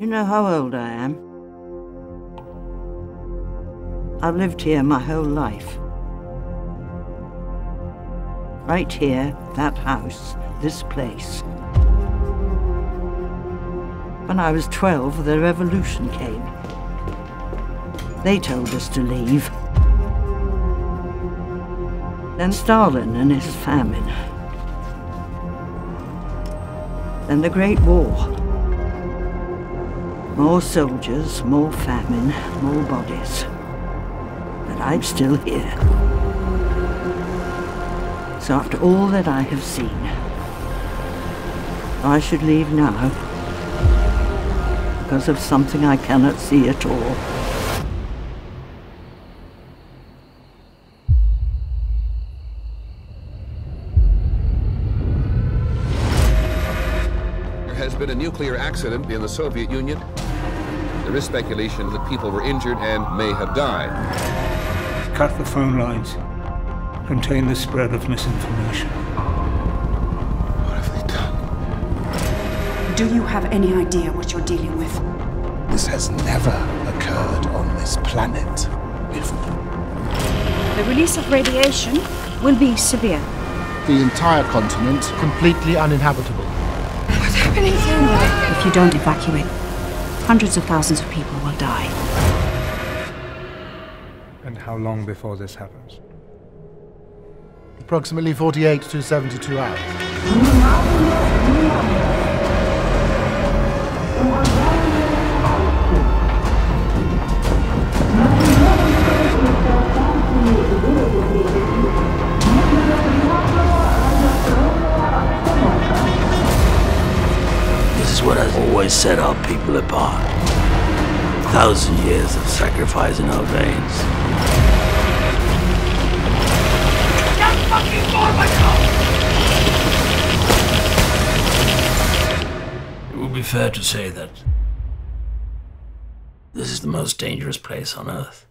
You know how old I am? I've lived here my whole life. Right here, that house, this place. When I was 12, the revolution came. They told us to leave. Then Stalin and his famine. Then the Great War. More soldiers, more famine, more bodies. But I'm still here. So after all that I have seen, I should leave now because of something I cannot see at all. There has been a nuclear accident in the Soviet Union. There is speculation that people were injured and may have died. Cut the phone lines. Contain the spread of misinformation. What have they done? Do you have any idea what you're dealing with? This has never occurred on this planet before. The release of radiation will be severe. The entire continent completely uninhabitable. What's happening here? If you don't evacuate, hundreds of thousands of people will die. And how long before this happens? Approximately 48 to 72 hours. What has always set our people apart. Thousand years of sacrifice in our veins. It would be fair to say that this is the most dangerous place on Earth.